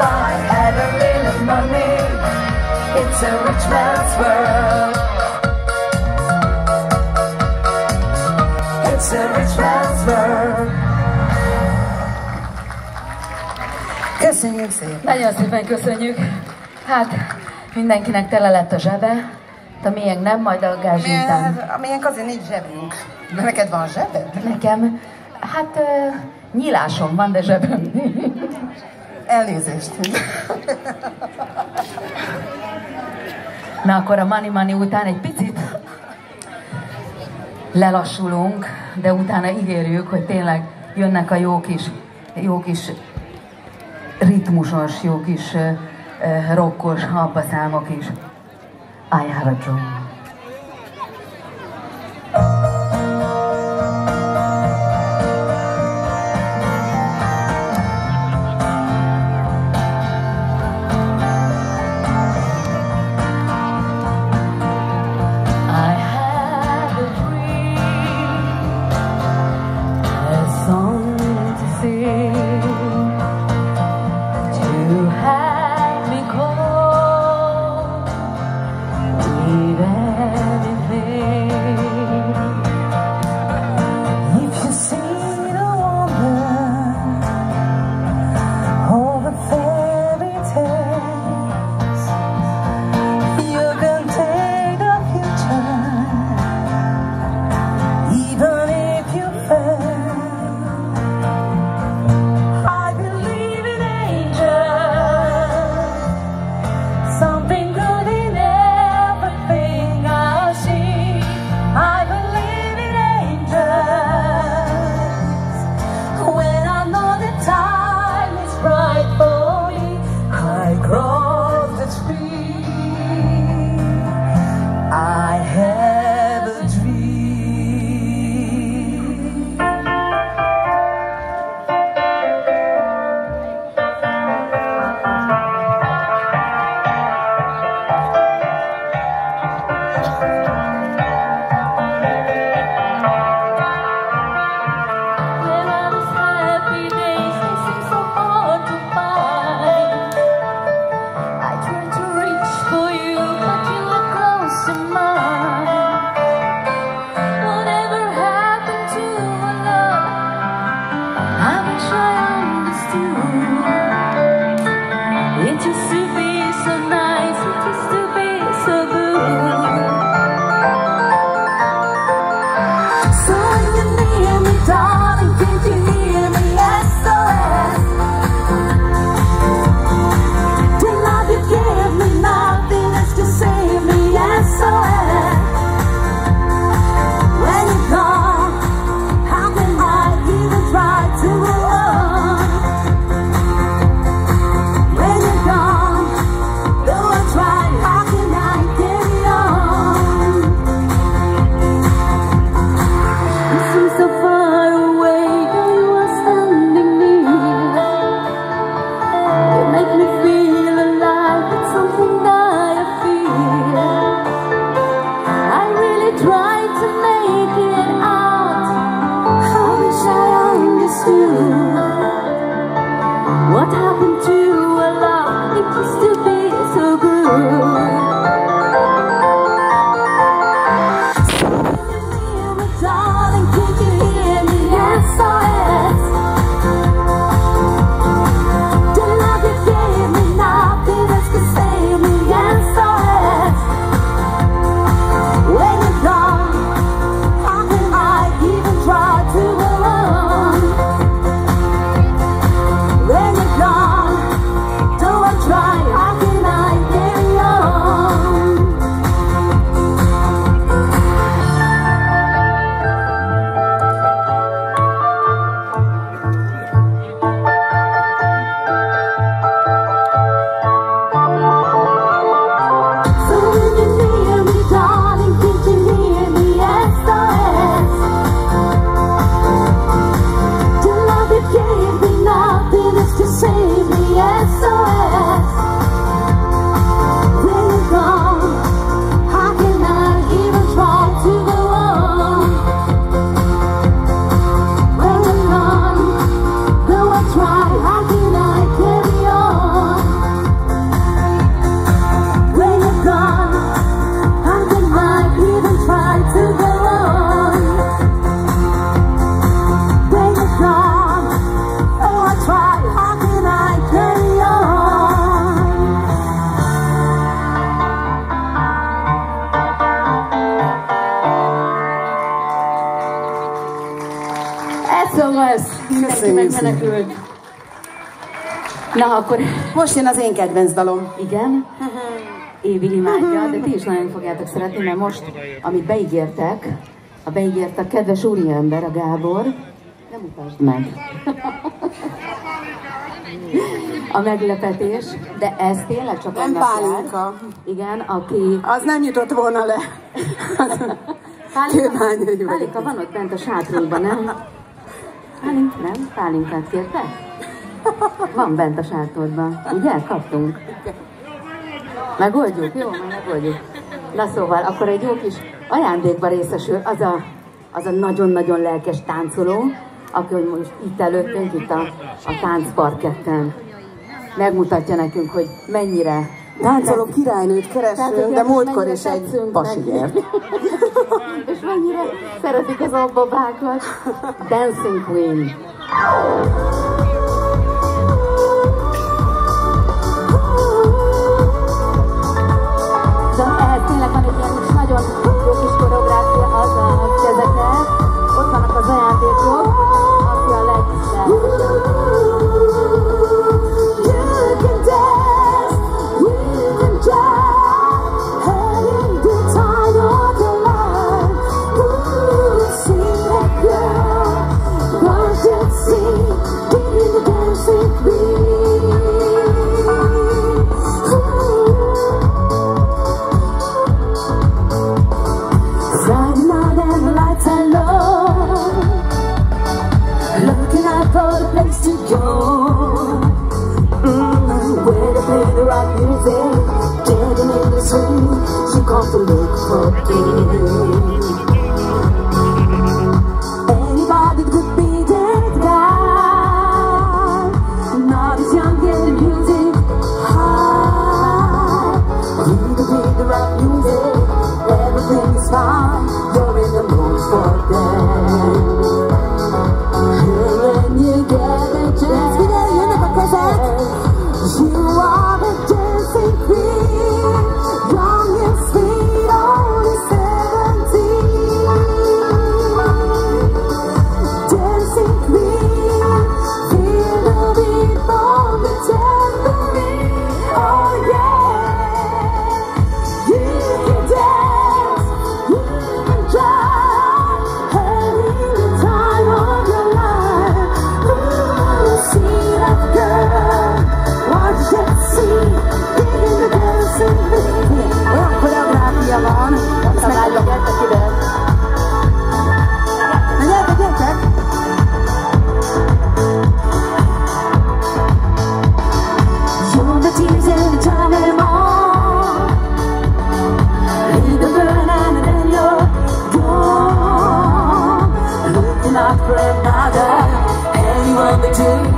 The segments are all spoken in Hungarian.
buy Adeline of money. It's a rich man's world. It's a rich man's world. Köszönjük szépen! Nagyon szépen köszönjük! Hát, mindenkinek tele lett a zsebe, De miénk nem, majd a gázsi miénk azért nincs zsebünk. De neked van zsebed? Nekem, hát uh, nyílásom van, de zsebem nincs. Elnézést. Na akkor a Mani Mani után egy picit lelassulunk, de utána ígérjük, hogy tényleg jönnek a jó kis, jó kis ritmusos, jó kis rokkos habbaszámok is. I have a dream. Megmenekült. Na, akkor Most jön az én kedvenc dalom. igen, Évi imádja, de ti is nagyon fogjátok szeretni, mert most, amit beígértek, a beígért a kedves úriember, a Gábor, nem utasd meg. A meglepetés, de ez tényleg csak Nem pálinka. Igen, aki... Az nem jutott volna le. Vagyok. Pálinka van ott bent a sátrunkban, nem? Pálink, nem? Pálinkát kértek? Van bent a sátorban. Ugye? Kaptunk. Megoldjuk? Jó, már megoldjuk. Na szóval, akkor egy jó kis ajándékba részesül az a, az a nagyon-nagyon lelkes táncoló, aki most itt előttünk, itt a, a táncparketten megmutatja nekünk, hogy mennyire Táncoló királynőt keresünk, de múltkor is egy pasigért. És mennyire szeretik az abbabákat. Dancing Queen. Play the rock music. Getting in the swing. She comes to look for kids. Anybody could be that guy. Not as young as the music high. The music. Everything is fine. You're in the mood for them. you.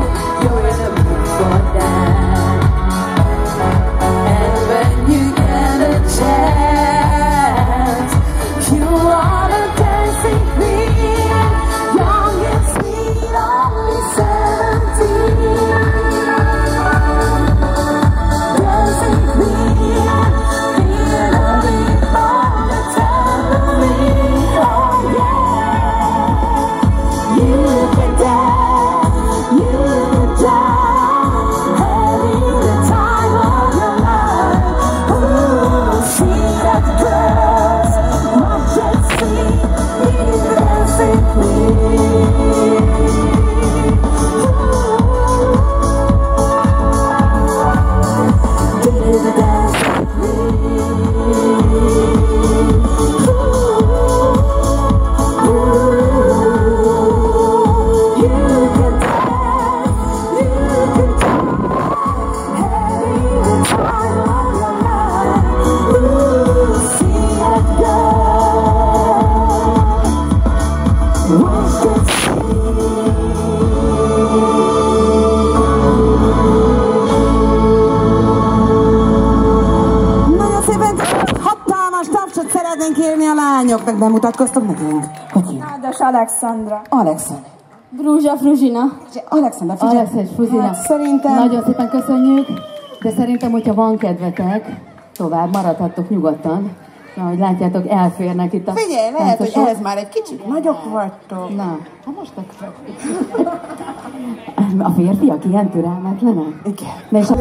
Szeretnénk kérni a lányoknak. Bemutatkoztok nekünk? Hogy hívják? Ádas Alexandra. Alexandra. Brúzsa Fruzsina. Alexandra, figyelj. Alex és Fuzina, Hát szerintem... nagyon szépen köszönjük, de szerintem, hogyha van kedvetek, tovább maradhattok nyugodtan, Ahogy látjátok, elférnek itt a Figyelj, lehet, hogy ehhez már egy kicsit nagyok vagytok. Na, hát most akkor... A férfiak ilyen türelmetlenek? Igen. Na és a...